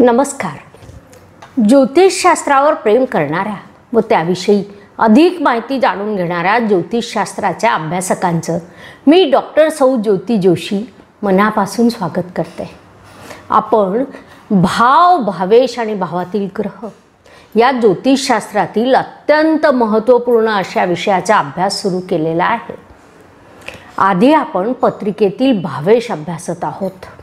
नमस्कार. ज्योतिषशास्त्रावर प्रेम करणाऱ्या व त्याविषयी अधिक माहिती जाणून घेणाऱ्या ज्योतिषशास्त्राच्या अभ्यासकांचं मी डॉक्टर सौ ज्योती जोशी मनापासून स्वागत करते. आपण भाव भावेश आणि भावातील ग्रह या ज्योतिषशास्त्रातील अत्यंत महत्त्वपूर्ण अशा विषयाचा अभ्यास सुरू केलेला आहे. आधी आपण पत्रिकेतील भावेश अभ्यासत आहोत.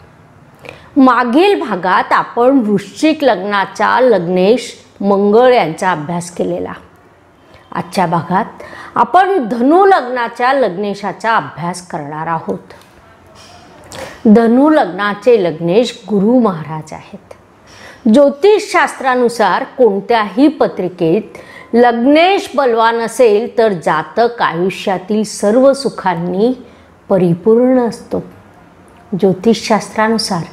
मागील भागात आपण वृश्चिक लग्नाचा लग्नेश मंगळ यांचा अभ्यास केलेला. आजच्या भागात आपण धनु लग्नाच्या लग्नेशाचा अभ्यास करणार आहोत. धनु लग्नाचे लग्नेश गुरु महाराज आहेत. ज्योतिषशास्त्रानुसार कोणत्याही पत्रिकेत लग्नेश बलवान असेल तर जातक आयुष्यातील सर्व सुखांनी परिपूर्ण असतो. ज्योतिषशास्त्रानुसार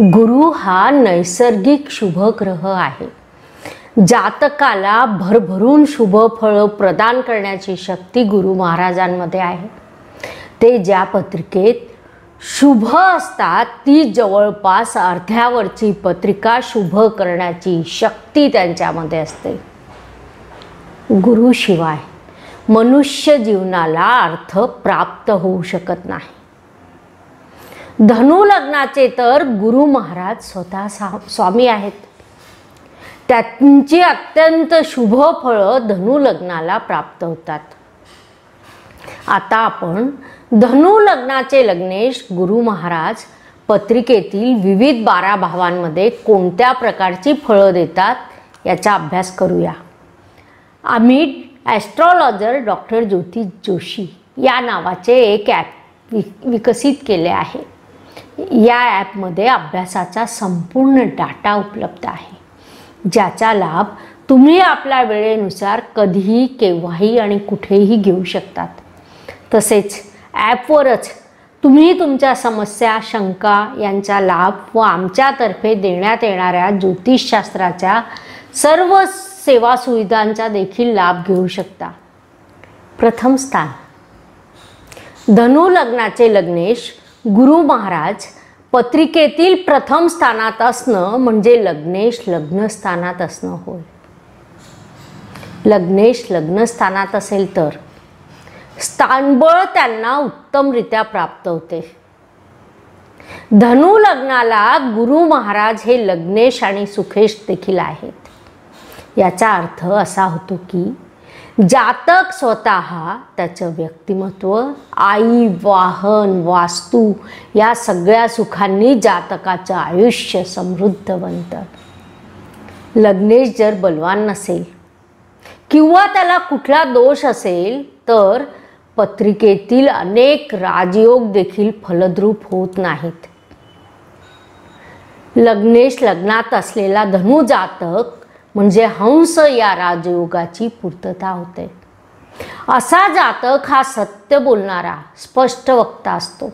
गुरु हा नैसर्गिक शुभ ग्रह आहे. जातकाला भरभरून शुभ फळं प्रदान करण्याची शक्ती गुरु महाराजांमध्ये आहे. ते ज्या पत्रिकेत शुभ असतात ती जवळपास अर्ध्यावरची पत्रिका शुभ करण्याची शक्ती त्यांच्यामध्ये असते. गुरुशिवाय मनुष्य जीवनाला अर्थ प्राप्त होऊ शकत नाही. धनु लग्नाचे तर गुरु महाराज स्वतः सा स्वामी आहेत. त्यांची अत्यंत शुभ फळं धनु लग्नाला प्राप्त होतात. आता आपण धनु लग्नाचे लग्नेश गुरु महाराज पत्रिकेतील विविध बारा भावांमध्ये कोणत्या प्रकारची फळं देतात याचा अभ्यास करूया. आम्ही ॲस्ट्रॉलॉजर डॉक्टर ज्योती जोशी या नावाचे एक ॲप विकसित केले आहे. या ॲपमध्ये अभ्यासाचा संपूर्ण डाटा उपलब्ध आहे. ज्याचा लाभ तुम्ही आपल्या वेळेनुसार कधीही केव्हाही आणि कुठेही घेऊ शकतात. तसेच ॲपवरच तुम्ही तुमच्या समस्या शंका यांचा लाभ व आमच्यातर्फे देण्यात येणाऱ्या ज्योतिषशास्त्राच्या सर्व सेवा सुविधांचा देखील लाभ घेऊ शकता. प्रथम स्थान. धनु लग्नाचे लग्नेश गुरु महाराज पत्रिकेतील प्रथम स्थानात असणं म्हणजे लग्नेश लग्नस्थानात असणं होय. लग्नेश लग्नस्थानात असेल तर स्थानबळ त्यांना उत्तमरित्या प्राप्त होते. धनु लग्नाला गुरु महाराज हे लग्नेश आणि सुखेश देखील आहेत. याचा अर्थ असा होतो की जातक स्वतः त्याचं व्यक्तिमत्व आई वाहन वास्तू या सगळ्या सुखांनी जातकाचं आयुष्य समृद्ध बनतं. लग्नेश जर बलवान नसेल किंवा त्याला कुठला दोष असेल तर पत्रिकेतील अनेक राजयोग देखील फलद्रूप होत नाहीत. लग्नेश लग्नात असलेला धनु जातक म्हणजे हंस या राजयोगाची पूर्तता होते. असा जातक हा सत्य बोलणारा स्पष्ट वक्ता असतो.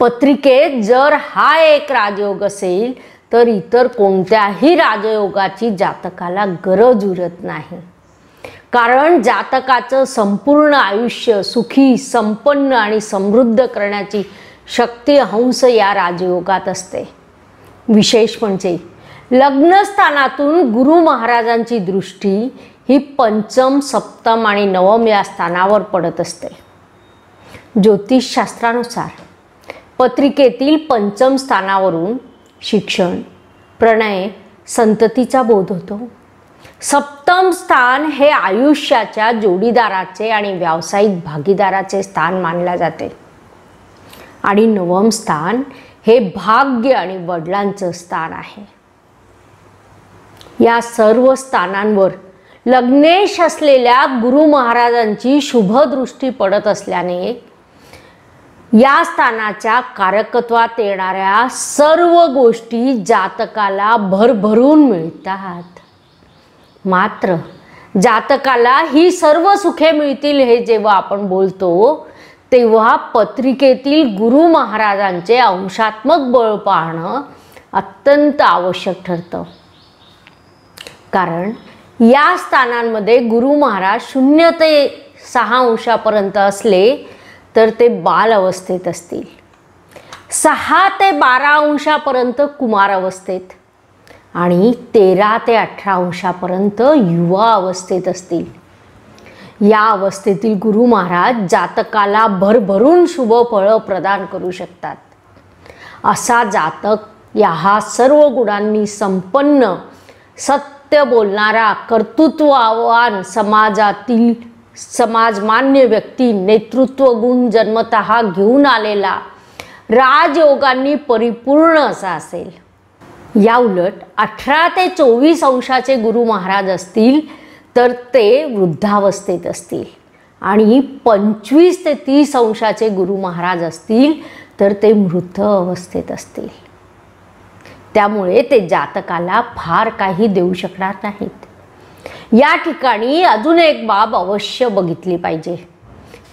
पत्रिकेत जर हा एक राजयोग असेल तर इतर कोणत्याही राजयोगाची जातकाला गरज उरत नाही. कारण जातकाचं संपूर्ण आयुष्य सुखी संपन्न आणि समृद्ध करण्याची शक्ती हंस या राजयोगात असते. विशेष म्हणजे लग्नस्थानातून गुरु महाराजांची दृष्टी ही पंचम सप्तम आणि नवम या स्थानावर पडत असते. ज्योतिषशास्त्रानुसार पत्रिकेतील पंचम स्थानावरून शिक्षण प्रणय संततीचा बोध होतो. सप्तम स्थान हे आयुष्याच्या जोडीदाराचे आणि व्यावसायिक भागीदाराचे स्थान मानले जाते. आणि नवम स्थान हे भाग्य आणि वडिलांचं स्थान आहे. या सर्व स्थानांवर लग्नेश असलेल्या गुरु महाराजांची शुभदृष्टी पडत असल्याने या स्थानाच्या कारकत्वात येणाऱ्या सर्व गोष्टी जातकाला भरभरून मिळतात. मात्र जातकाला ही सर्व सुखे मिळतील हे जेव्हा आपण बोलतो तेव्हा पत्रिकेतील गुरु महाराजांचे अंशात्मक बळ पाहणं अत्यंत आवश्यक ठरतं. कारण या स्थानांमध्ये गुरु महाराज शून्य ते सहा अंशापर्यंत असले तर ते बाल अवस्थेत असतील. सहा ते बारा अंशापर्यंत कुमार अवस्थेत आणि तेरा ते अठरा अंशापर्यंत युवा अवस्थेत असतील. या अवस्थेतील गुरु महाराज जातकाला भरभरून शुभ फळं प्रदान करू शकतात. असा जातक या हा सर्व गुणांनी संपन्न सत्य बोलणारा कर्तृत्ववान समाजातील समाजमान्य व्यक्ती नेतृत्व गुण जन्मत घेऊन आलेला राजयोगांनी परिपूर्ण असा असेल. या उलट अठरा ते चोवीस अंशाचे गुरु महाराज असतील तर ते वृद्धावस्थेत असतील. आणि पंचवीस ते तीस अंशाचे गुरु महाराज असतील तर ते मृत अवस्थेत असतील. त्यामुळे ते जातकाला फार काही देऊ शकणार नाहीत. या ठिकाणी अजून एक बाब अवश्य बघितली पाहिजे.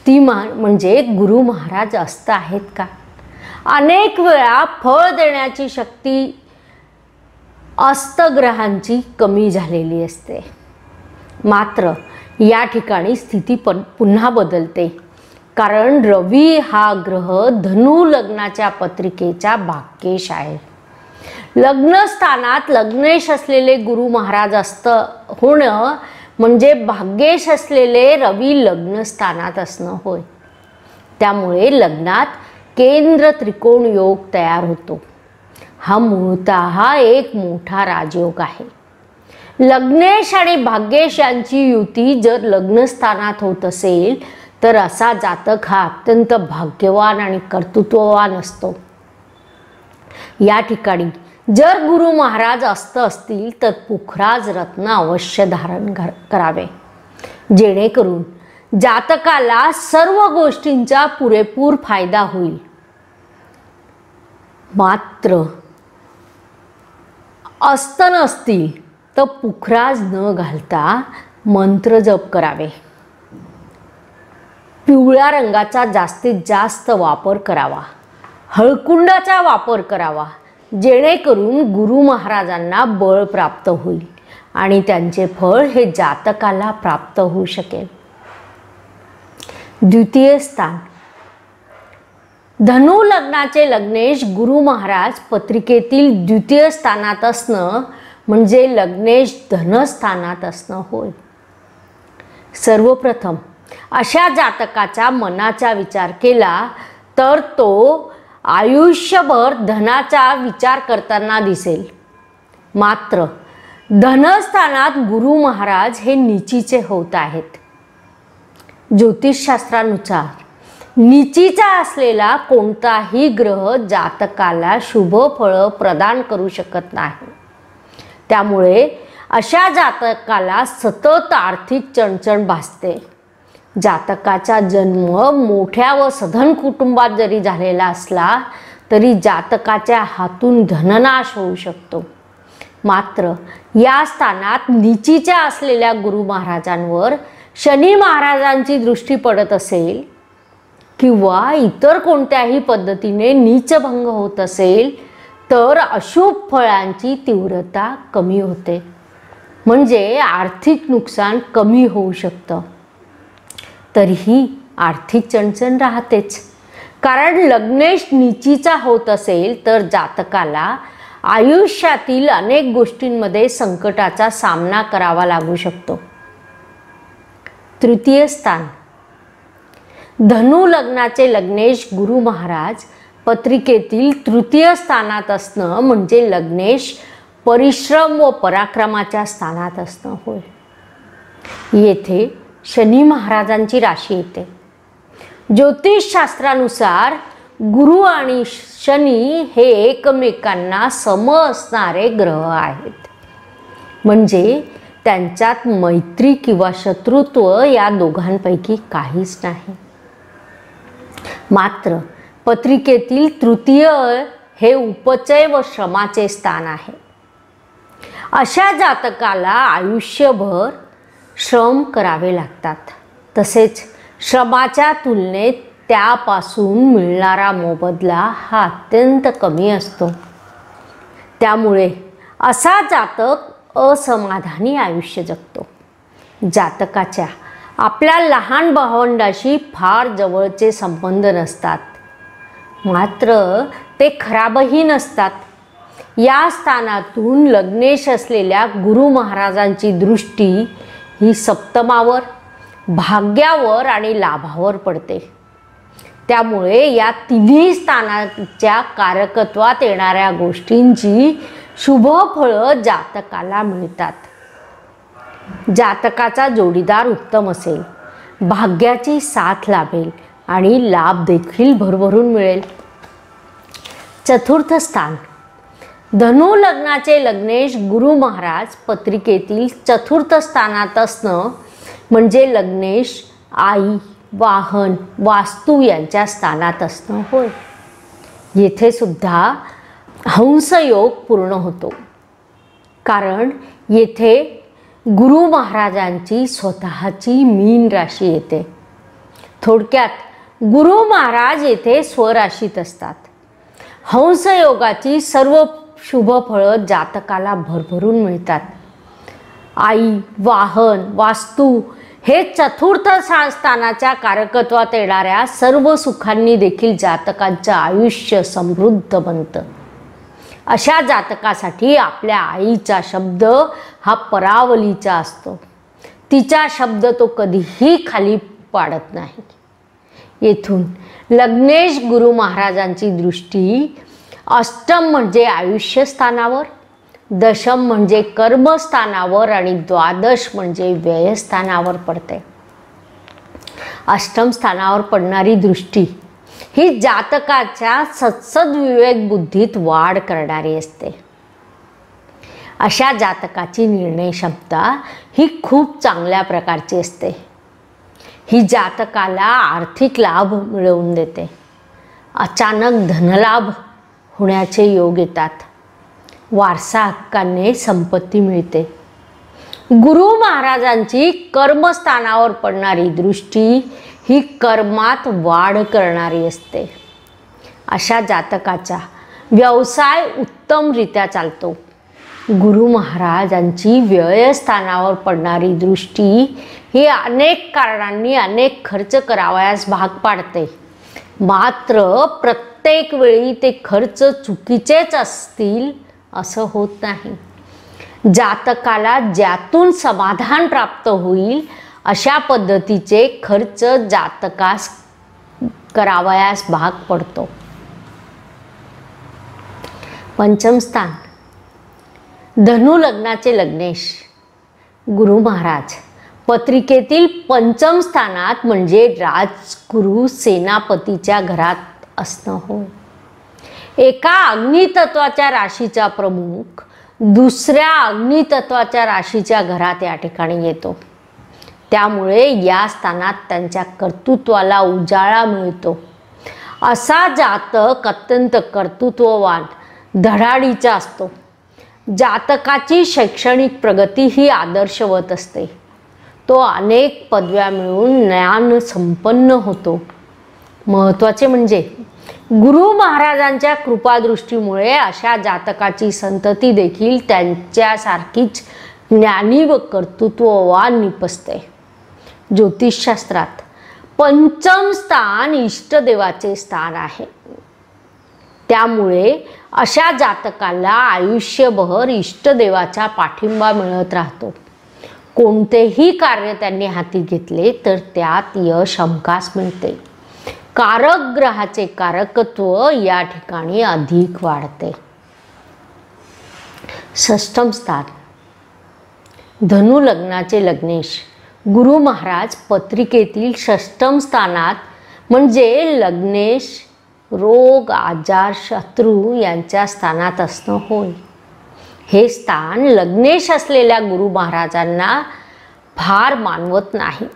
ती मा म्हणजे गुरु महाराज असत आहेत का? अनेक वेळा फळ देण्याची शक्ती अस्तग्रहांची कमी झालेली असते. मात्र या ठिकाणी स्थिती पण पुन्हा बदलते. कारण रवी हा ग्रह धनु लग्नाच्या पत्रिकेचा भाग्येश आहे लग्नस्थानात लग्नेश असलेले गुरु महाराज असतं होणं म्हणजे भाग्येश असलेले रवी लग्नस्थानात असणं होय. त्यामुळे लग्नात केंद्र त्रिकोण योग तयार होतो. हा मूळतः हा एक मोठा राजयोग आहे. लग्नेश आणि भाग्येश यांची युती जर लग्नस्थानात होत असेल तर असा जातक हा अत्यंत भाग्यवान आणि कर्तृत्ववान असतो. या ठिकाणी. जर गुरु महाराज असत असतील तर पुखराज रत्न अवश्य धारण करावे. जेणेकरून जातकाला सर्व गोष्टींचा पुरेपूर फायदा होईल. मात्र अस्त नसतील तर पुखराज न घालता मंत्र जप करावे. पिवळ्या रंगाचा जास्तीत जास्त वापर करावा. हळकुंडाचा वापर करावा जेणेकरून गुरु महाराजांना बळ प्राप्त होईल आणि त्यांचे फळ हे जातकाला प्राप्त होऊ शकेल. द्वितीय स्थान. धनु लग्नाचे लग्नेश गुरु महाराज पत्रिकेतील द्वितीय स्थानात असणं म्हणजे लग्नेश धनस्थानात असणं होय. सर्वप्रथम अशा जातकाचा मनाचा विचार केला तर तो आयुष्यभर धनाचा विचार करताना दिसेल. मात्र धनस्थानात गुरु महाराज हे निचीचे होत आहेत. ज्योतिषशास्त्रानुसार निचीचा असलेला कोणताही ग्रह जातकाला शुभ फळं प्रदान करू शकत नाही. त्यामुळे अशा जातकाला सतत आर्थिक चणचण भासते. जातकाचा जन्म मोठ्या व सधन कुटुंबात जरी झालेला असला तरी जातकाच्या हातून धननाश होऊ शकतो. मात्र या स्थानात निचीच्या असलेल्या गुरु महाराजांवर शनी महाराजांची दृष्टी पडत असेल किंवा इतर कोणत्याही पद्धतीने नीचभंग होत असेल तर अशुभ फळांची तीव्रता कमी होते. म्हणजे आर्थिक नुकसान कमी होऊ शकतं. तरीही आर्थिक चणचण राहतेच. कारण लग्नेश निचीचा होत असेल तर जातकाला आयुष्यातील अनेक गोष्टींमध्ये संकटाचा सामना करावा लागू शकतो. तृतीय स्थान. धनु लग्नाचे लग्नेश गुरु महाराज पत्रिकेतील तृतीय स्थानात असणं म्हणजे लग्नेश परिश्रम व पराक्रमाच्या स्थानात असणं होय. येथे शनी महाराजांची राशी येते. ज्योतिषशास्त्रानुसार गुरु आणि शनी हे एकमेकांना सम असणारे ग्रह आहेत. म्हणजे त्यांच्यात मैत्री किंवा शत्रुत्व या दोघांपैकी काहीच नाही. मात्र पत्रिकेतील तृतीय हे उपचय व श्रमाचे स्थान आहे. अशा जातकाला आयुष्यभर श्रम करावे लागतात. तसेच श्रमाच्या तुलनेत त्यापासून मिळणारा मोबदला हा अत्यंत कमी असतो. त्यामुळे असा जातक असमाधानी आयुष्य जगतो. जातकाच्या आपल्या लहान भावंडाशी फार जवळचे संबंध नसतात. मात्र ते खराबही नसतात. या स्थानातून लग्नेश असलेल्या गुरु महाराजांची दृष्टी ही सप्तमावर भाग्यावर आणि लाभावर पडते. त्यामुळे या तिन्ही स्थानाच्या कारकत्वात येणाऱ्या गोष्टींची शुभ फळं जातकाला मिळतात. जातकाचा जोडीदार उत्तम असेल भाग्याची साथ लाभेल आणि लाभ देखील भरभरून मिळेल. चतुर्थ स्थान धनु लग्नाचे लग्नेश गुरु महाराज पत्रिकेतील चतुर्थ स्थानात असणं म्हणजे लग्नेश आई वाहन वास्तू यांच्या स्थानात असणं होय. येथे सुद्धा हंसयोग पूर्ण होतो. कारण येथे गुरु महाराजांची स्वतःची मीन राशी येते. थोडक्यात गुरु महाराज येथे स्वराशीत असतात. हंसयोगाची सर्व शुभफळं जातकाला भरभरून मिळतात. आई वाहन वास्तू हे चतुर्थ स्थानाच्या कारकत्वात येणाऱ्या सर्व सुखांनी देखील जातकांचं आयुष्य समृद्ध बनतं. अशा जातकासाठी आपल्या आईचा शब्द हा परावलीचा असतो. तिचा शब्द तो कधीही खाली पाडत नाही. येथून लग्नेश गुरु महाराजांची दृष्टी अष्टम म्हणजे आयुष्य स्थानावर दशम म्हणजे कर्मस्थानावर आणि द्वादश म्हणजे व्ययस्थानावर पडते. अष्टम स्थानावर पडणारी दृष्टी ही जातकाच्या सत्सद विवेक बुद्धीत वाढ करणारी असते. अशा जातकाची निर्णय क्षमता ही खूप चांगल्या प्रकारची असते. ही जातकाला आर्थिक लाभ मिळवून देते. अचानक धनलाभ होण्याचे योग येतात. वारसा हक्काने संपत्ती मिळते. गुरु महाराजांची कर्मस्थानावर पडणारी दृष्टी ही कर्मात वाढ करणारी असते. अशा जातकाचा व्यवसाय उत्तमरित्या चालतो. गुरु महाराजांची व्ययस्थानावर पडणारी दृष्टी ही अनेक कारणांनी अनेक खर्च करावयास भाग पाडते. मात्र प्रत्येक प्रत्येक वेळी ते खर्च चुकीचेच असतील असं होत नाही. जातकाला ज्यातून समाधान प्राप्त होईल अशा पद्धतीचे खर्च जातकास करावयास भाग पडतो. पंचम स्थान. धनु लग्नाचे लग्नेश. गुरु महाराज पत्रिकेतील पंचम स्थानात म्हणजे राजगुरु सेनापतीच्या घरात असणं होय एका अग्नितत्वाच्या राशीचा प्रमुख दुसऱ्या अग्नितत्वाच्या राशीच्या घरात या ठिकाणी येतो. त्यामुळे या स्थानात त्यांच्या कर्तृत्वाला उजाळा मिळतो. असा जातक अत्यंत कर्तृत्ववान धडाडीचा असतो. जातकाची शैक्षणिक प्रगती ही आदर्शवत असते. तो अनेक पदव्या मिळवून ज्ञान संपन्न होतो. महत्त्वाचे म्हणजे गुरु महाराजांच्या कृपादृष्टीमुळे अशा जातकाची संतती देखील त्यांच्यासारखीच ज्ञानी व कर्तृत्ववान निपसते. ज्योतिषशास्त्रात पंचम स्थान इष्टदेवाचे स्थान आहे. त्यामुळे अशा जातकाला आयुष्यभर इष्टदेवाचा पाठिंबा मिळत राहतो. कोणतेही कार्य त्यांनी हाती घेतले तर त्यात यश हमखास मिळते. कारक ग्रहाचे कारकत्व या ठिकाणी अधिक वाढते. षष्टम स्थान. धनु लग्नाचे लग्नेश. गुरु महाराज पत्रिकेतील षष्टम स्थानात म्हणजे लग्नेश रोग आजार शत्रू यांच्या स्थानात असणं होय. हे स्थान लग्नेश असलेल्या गुरु महाराजांना फार मानवत नाही.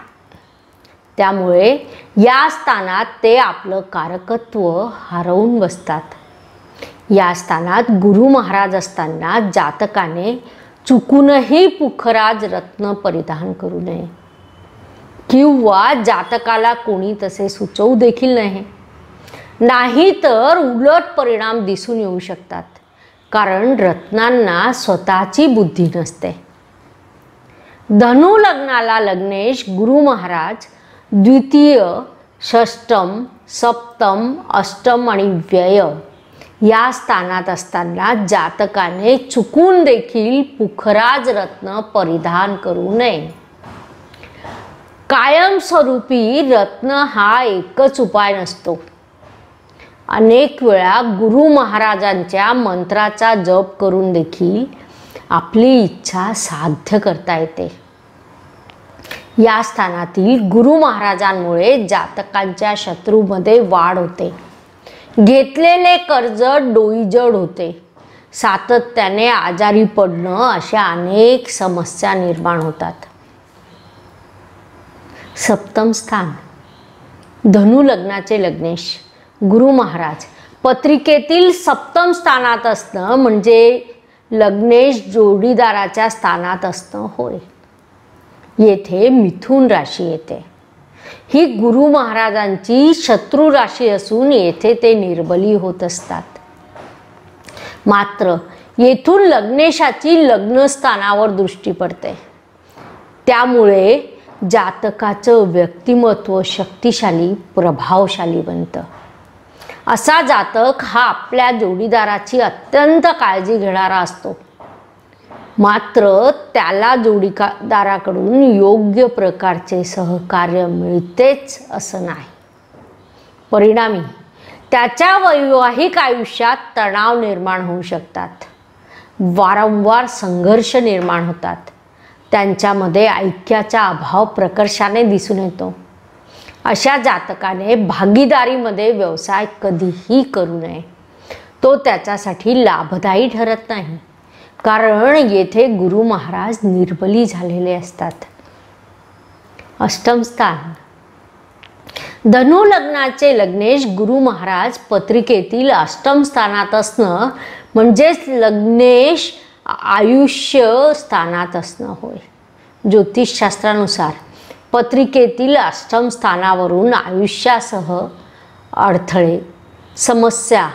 त्यामुळे या स्थानात ते आपलं कारकत्व हरवून बसतात. या स्थानात गुरु महाराज असताना जातकाने चुकूनही पुखराज रत्न परिधान करू नये. किंवा जातकाला कोणी तसे सुचवू देखील नाही नाही तर उलट परिणाम दिसून येऊ शकतात. कारण रत्नांना स्वतःची बुद्धी नसते. धनु लग्नाला लग्नेश गुरु महाराज द्वितीय षष्टम सप्तम अष्टम आणि व्यय या स्थानात असताना जातकाने चुकून देखील पुखराज रत्न परिधान करू नये. कायमस्वरूपी रत्न हा एकच उपाय नसतो. अनेक वेळा गुरु महाराजांच्या मंत्राचा जप करून देखील आपली इच्छा साध्य करता येते. या स्थानातील गुरु महाराजांमुळे जातकांच्या शत्रूमध्ये वाढ होते. घेतलेले कर्ज डोईजड होते. सातत्याने आजारी पडणं अशा अनेक समस्या निर्माण होतात. सप्तम स्थान. धनु लग्नाचे लग्नेश. गुरु महाराज पत्रिकेतील सप्तम स्थानात असणं म्हणजे लग्नेश जोडीदाराच्या स्थानात असणं होय. येथे मिथुन राशी येते. ही गुरु महाराजांची शत्रू राशी असून येथे ते निर्बली होत असतात. मात्र येथून लग्नेशाची लग्नस्थानावर दृष्टी पडते. त्यामुळे जातकाचं व्यक्तिमत्व शक्तिशाली प्रभावशाली बनतं. असा जातक हा आपल्या जोडीदाराची अत्यंत काळजी घेणारा असतो. मात्र त्याला जोडीदाराकडून योग्य प्रकारचे सहकार्य मिळतेच असं नाही. परिणामी त्याच्या वैवाहिक आयुष्यात तणाव निर्माण होऊ शकतात. वारंवार संघर्ष निर्माण होतात. त्यांच्यामध्ये ऐक्याचा अभाव प्रकर्षाने दिसून येतो. अशा जातकाने भागीदारीमध्ये व्यवसाय कधीही करू नये. तो त्याच्यासाठी लाभदायी ठरत नाही. कारण येथे गुरु महाराज निर्बली झालेले असतात. अष्टम स्थान. धनु लग्नाचे लग्नेश गुरु महाराज पत्रिकेतील अष्टम स्थानात असणं म्हणजेच लग्नेश आयुष्य स्थानात असणं होय. ज्योतिषशास्त्रानुसार पत्रिकेतील अष्टम स्थानावरून आयुष्यासह अडथळे समस्या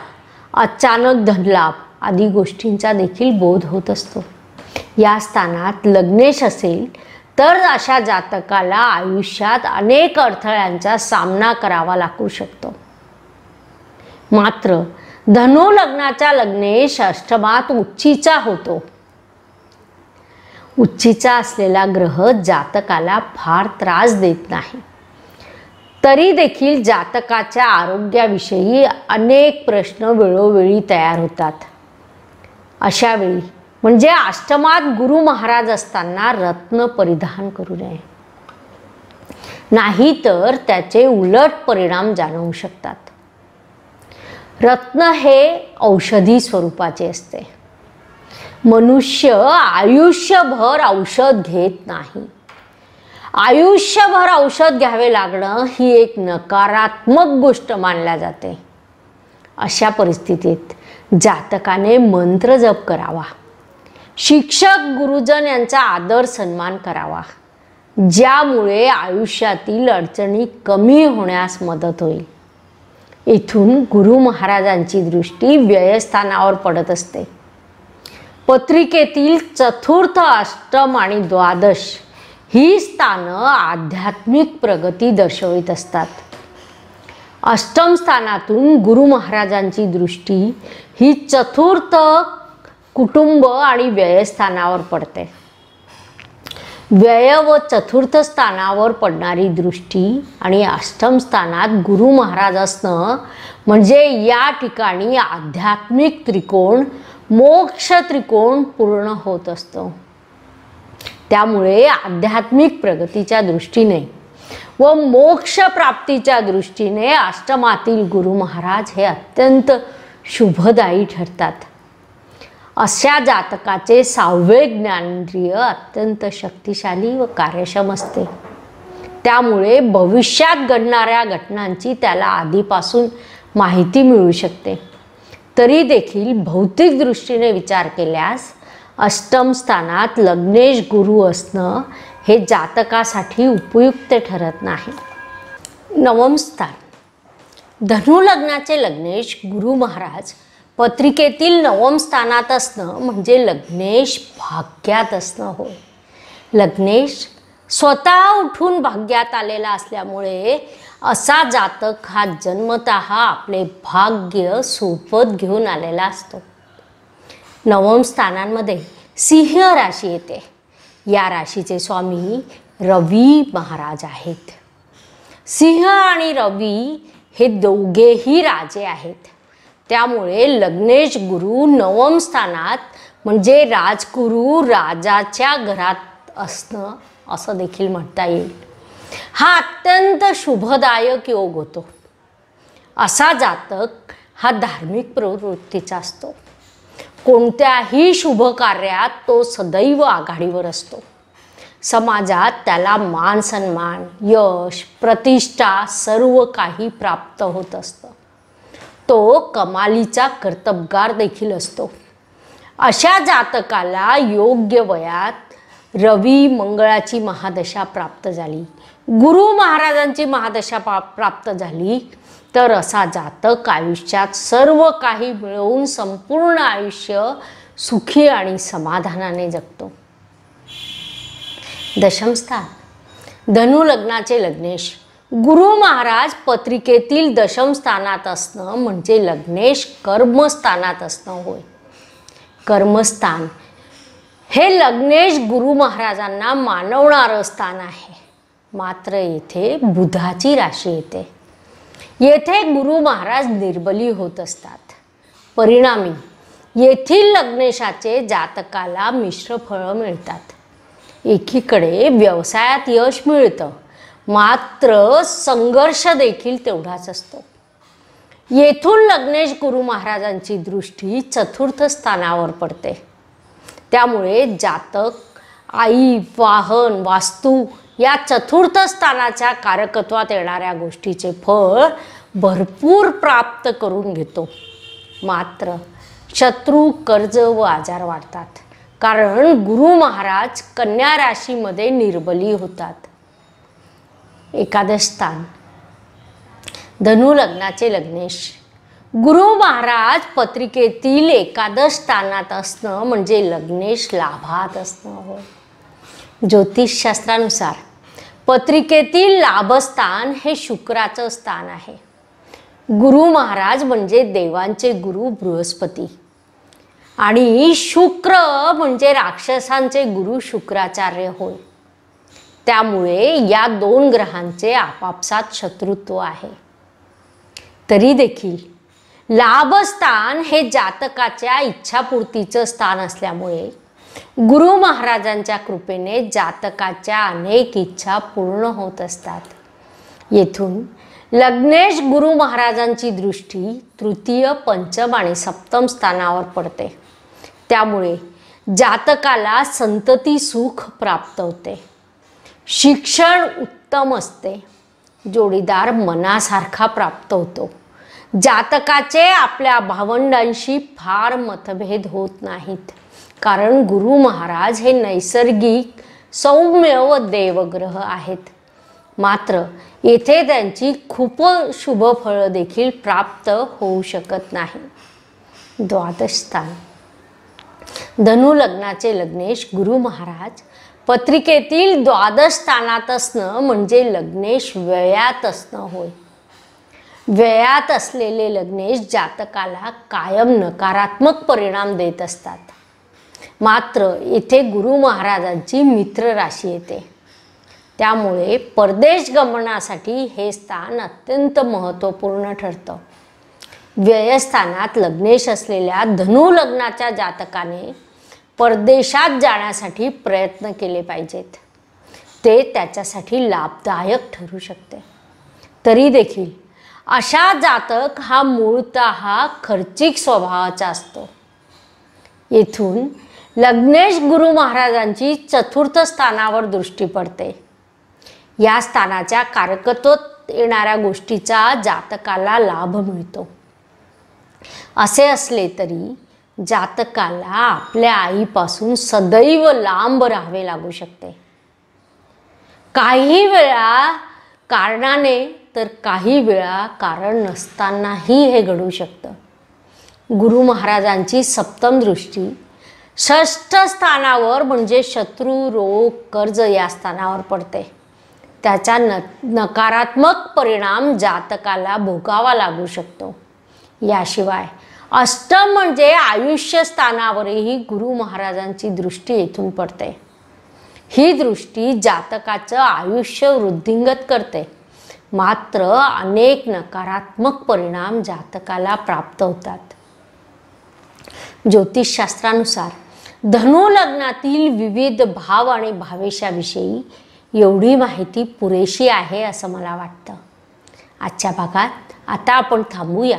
अचानक धनलाभ आदी गोष्टींचा देखील बोध होत असतो. या स्थानात लग्नेश असेल तर अशा जातकाला आयुष्यात अनेक अडथळ्यांचा सामना करावा लागू शकतो. मात्र धनु लग्नाचा लग्नेश अष्टमात उच्चीचा होतो. उच्चीचा असलेला ग्रह जातकाला फार त्रास देत नाही. तरी देखील जातकाच्या आरोग्याविषयी अनेक प्रश्न वेळोवेळी तयार होतात. अशावेळी म्हणजे अष्टमात गुरु महाराज असताना रत्न परिधान करू नये. नाहीतर त्याचे उलट परिणाम जाणवू शकतात. रत्न हे औषधी स्वरूपाचे असते. मनुष्य आयुष्यभर औषध घेत नाही. आयुष्यभर औषध घ्यावे लागणं ही एक नकारात्मक गोष्ट मानल्या जाते. अशा परिस्थितीत जातकाने मंत्र जप करावा. शिक्षक गुरुजन यांचा आदर सन्मान करावा. ज्यामुळे आयुष्यातील अडचणी कमी होण्यास मदत होईल. इथून गुरु महाराजांची दृष्टी व्ययस्थानावर पडत असते. पत्रिकेतील चतुर्थ अष्टम आणि द्वादश ही स्थानं आध्यात्मिक प्रगती दर्शवित असतात. अष्टम स्थानातून गुरु महाराजांची दृष्टी ही चतुर्थ कुटुंब आणि व्ययस्थानावर पडते. व्यय व चतुर्थ स्थानावर पडणारी दृष्टी आणि अष्टम स्थानात गुरु महाराज असणं म्हणजे या ठिकाणी आध्यात्मिक त्रिकोण मोक्ष त्रिकोण पूर्ण होत असतो. त्यामुळे आध्यात्मिक प्रगतीच्या दृष्टीने व मोक्ष प्राप्तीच्या दृष्टीने अष्टमातील गुरु महाराज हे अत्यंत शुभदायी ठरतात. अशा जातकाचे सहावे ज्ञानेंद्रिय अत्यंत शक्तिशाली व कार्यक्षम असते. त्यामुळे भविष्यात घडणाऱ्या घटनांची त्याला आधीपासून माहिती मिळू शकते. तरी देखील भौतिक दृष्टीने विचार केल्यास अष्टम स्थानात लग्नेश गुरु असणं हे जातकासाठी उपयुक्त ठरत नाही. नवम स्थान. धनु लग्नाचे लग्नेश गुरु महाराज पत्रिकेतील नवम स्थानात असणं म्हणजे लग्नेश भाग्यात असणं होय. लग्नेश स्वतः उठून भाग्यात आलेला असल्यामुळे असा जातक हा जन्मत आपले भाग्य सोबत घेऊन आलेला असतो. नवम स्थानांमध्ये सिंह राशी येते. या राशीचे स्वामी रवी महाराज आहेत. सिंह आणि रवी हे दोघेही राजे आहेत. त्यामुळे लग्नेश गुरु नवम स्थानात म्हणजे राजगुरू राजाच्या घरात असणं असं देखील म्हणता येईल. हा अत्यंत शुभदायक योग होतो. असा जातक हा धार्मिक प्रवृत्तीचा असतो. कोणत्याही शुभ कार्यात तो सदैव आघाडीवर असतो. समाजात त्याला मान सन्मान यश प्रतिष्ठा सर्व काही प्राप्त होत असतं. तो कमालीचा कर्तबगार देखील असतो. अशा जातकाला योग्य वयात रवी मंगळाची महादशा प्राप्त झाली. गुरु महाराजांची महादशा प्राप्त झाली. तर असा जातक आयुष्यात सर्व काही मिळवून संपूर्ण आयुष्य सुखी आणि समाधानाने जगतो. दशमस्थान धनु लग्नाचे लग्नेश. गुरु महाराज पत्रिकेतील दशमस्थानात असणं म्हणजे लग्नेश कर्मस्थानात असणं होय. कर्मस्थान. हे लग्नेश गुरु महाराजांना मानवणारं स्थान आहे. मात्र येथे बुधाची राशी येते. येथे गुरु महाराज निर्बली होत असतात. परिणामी येथील लग्नेशाचे जातकाला मिश्र फळं मिळतात. एकीकडे व्यवसायात यश मिळतं. मात्र संघर्ष देखील तेवढाच असतो. येथून लग्नेश गुरु महाराजांची दृष्टी चतुर्थ स्थानावर पडते. त्यामुळे जातक आई वाहन वास्तू या चतुर्थ स्थानाच्या कारकत्वात येणाऱ्या गोष्टीचे फळ भरपूर प्राप्त करून घेतो. मात्र शत्रू कर्ज व आजार वाढतात. कारण गुरु महाराज कन्या राशीमध्ये निर्बली होतात. एकादश स्थान. धनु लग्नाचे लग्नेश. गुरु महाराज पत्रिकेतील एकादश स्थानात असणं म्हणजे लग्नेश लाभात असणं होय. ज्योतिषशास्त्रानुसार पत्रिकेतील लाभस्थान हे शुक्राचं स्थान आहे. गुरु महाराज म्हणजे देवांचे गुरु बृहस्पती. आणि शुक्र म्हणजे राक्षसांचे गुरु शुक्राचार्य होय. त्यामुळे या दोन ग्रहांचे आपापसात शत्रुत्व आहे. तरी देखील लाभस्थान हे जातकाच्या इच्छापूर्तीचं स्थान असल्यामुळे गुरु महाराजांच्या कृपेने जातकाच्या अनेक इच्छा पूर्ण होत असतात. येथून लग्नेश गुरु महाराजांची दृष्टी तृतीय पंचम आणि सप्तम स्थानावर पडते. त्यामुळे जातकाला संतती सुख प्राप्त होते. शिक्षण उत्तम असते. जोडीदार मनासारखा प्राप्त होतो. जातकाचे आपल्या भावंडांशी फार मतभेद होत नाहीत. कारण गुरु महाराज हे नैसर्गिक सौम्य व देवग्रह आहेत. मात्र येथे त्यांची खूप शुभ फळं देखील प्राप्त होऊ शकत नाही. द्वादश स्थान धनु लग्नाचे लग्नेश गुरु महाराज पत्रिकेतील द्वादश स्थानात असणं म्हणजे लग्नेश व्ययात असणं होय. व्ययात असलेले लग्नेश जातकाला कायम नकारात्मक परिणाम देत असतात. मात्र येथे गुरु महाराजांची मित्र राशी येते. त्यामुळे परदेश गमनासाठी हे स्थान अत्यंत महत्त्वपूर्ण ठरतं. व्ययस्थानात लग्नेश असलेल्या धनु लग्नाच्या जातकाने परदेशात जाण्यासाठी प्रयत्न केले पाहिजेत. ते त्याच्यासाठी लाभदायक ठरू शकते. तरी देखील अशा जातक हा मूळतः खर्चिक स्वभावाचा असतो. येथून लग्नेश गुरु महाराजांची चतुर्थ स्थानावर दृष्टी पडते. या स्थानाच्या कारकत्वात येणाऱ्या गोष्टीचा जातकाला लाभ मिळतो. असे असले तरी जातकाला आपल्या आईपासून सदैव लांब राहावे लागू शकते. काही वेळा कारणाने तर काही वेळा कारण नसतानाही हे घडू शकतं. गुरु महाराजांची सप्तम दृष्टी षष्ठ स्थानावर म्हणजे शत्रू रोग कर्ज या स्थानावर पडते. त्याचा न नकारात्मक परिणाम जातकाला भोगावा लागू शकतो. याशिवाय अष्टम म्हणजे आयुष्य स्थानावरही गुरु महाराजांची दृष्टी येथून पडते. ही दृष्टी जातकाचं आयुष्य वृद्धिंगत करते. मात्र अनेक नकारात्मक परिणाम जातकाला प्राप्त होतात. ज्योतिषशास्त्रानुसार धनु लग्नातील विविध भाव आणि भावेशाविषयी एवढी माहिती पुरेशी आहे असं मला वाटतं. आजच्या भागात आता आपण थांबूया.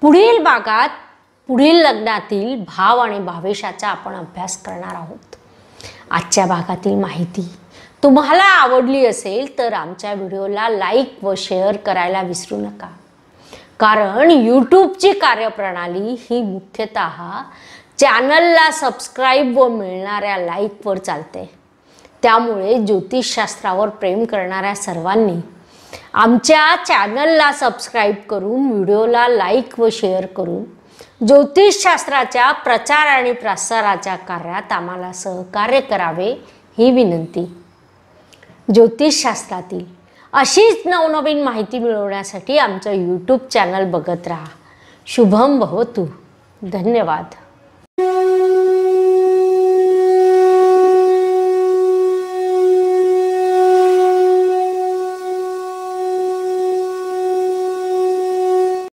पुढील भागात पुढील लग्नातील भाव आणि भावेशाचा आपण अभ्यास करणार आहोत. आजच्या भागातील माहिती तुम्हाला आवडली असेल तर आमच्या व्हिडिओला लाईक व शेअर करायला विसरू नका. कारण यूट्यूबची कार्यप्रणाली ही मुख्यतः चॅनलला सबस्क्राईब व मिळणाऱ्या लाईकवर चालते त्यामुळे ज्योतिषशास्त्रावर प्रेम करणाऱ्या सर्वांनी आमच्या चॅनलला सबस्क्राईब करून व्हिडिओला लाईक व शेअर करून ज्योतिषशास्त्राच्या प्रचार आणि प्रसाराच्या कार्यात आम्हाला सहकार्य करावे ही विनंती. ज्योतिषशास्त्रातील अशीच नवनवीन माहिती मिळवण्यासाठी आमचं यूट्यूब चॅनल बघत राहा. शुभम भवतु. धन्यवाद. Música